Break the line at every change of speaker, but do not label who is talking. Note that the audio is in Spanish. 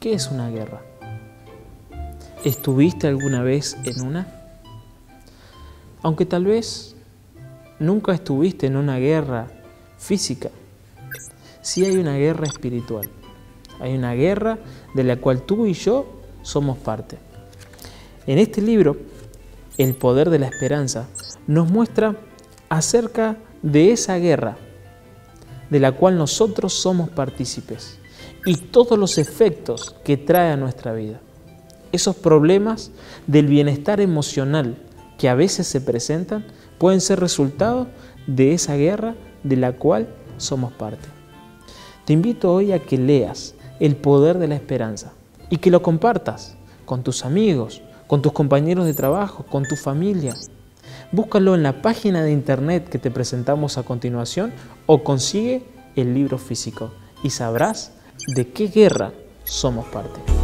¿Qué es una guerra? ¿Estuviste alguna vez en una? Aunque tal vez nunca estuviste en una guerra física, sí hay una guerra espiritual. Hay una guerra de la cual tú y yo somos parte. En este libro, El poder de la esperanza, nos muestra acerca de esa guerra de la cual nosotros somos partícipes y todos los efectos que trae a nuestra vida. Esos problemas del bienestar emocional que a veces se presentan pueden ser resultado de esa guerra de la cual somos parte. Te invito hoy a que leas el poder de la esperanza y que lo compartas con tus amigos, con tus compañeros de trabajo, con tu familia. Búscalo en la página de internet que te presentamos a continuación o consigue el libro físico y sabrás de qué guerra somos parte.